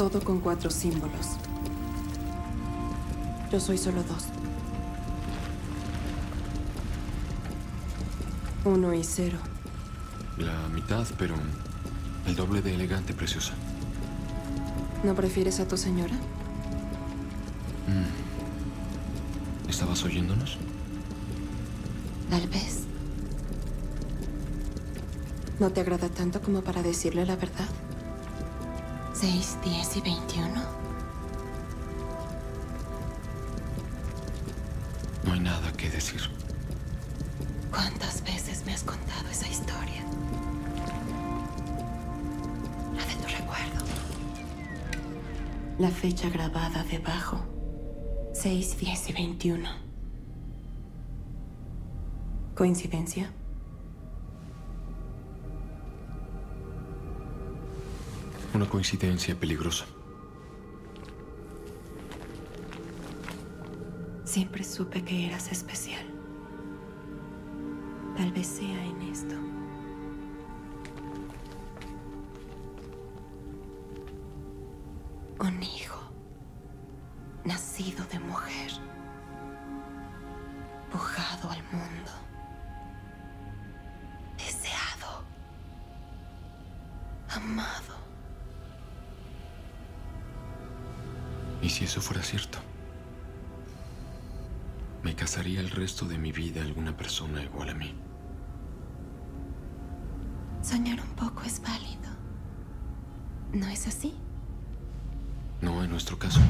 Todo con cuatro símbolos. Yo soy solo dos. Uno y cero. La mitad, pero el doble de elegante, preciosa. ¿No prefieres a tu señora? ¿Estabas oyéndonos? Tal vez. ¿No te agrada tanto como para decirle la verdad? 6, 10 y 21. No hay nada que decir. ¿Cuántas veces me has contado esa historia? La de tu recuerdo. La fecha grabada debajo. 6, 10 y 21. ¿Coincidencia? Una coincidencia peligrosa. Siempre supe que eras especial. Tal vez sea en esto. Un hijo nacido de mujer, pujado al mundo, deseado, amado. ¿Y si eso fuera cierto? Me casaría el resto de mi vida alguna persona igual a mí. Soñar un poco es válido. ¿No es así? No en nuestro caso.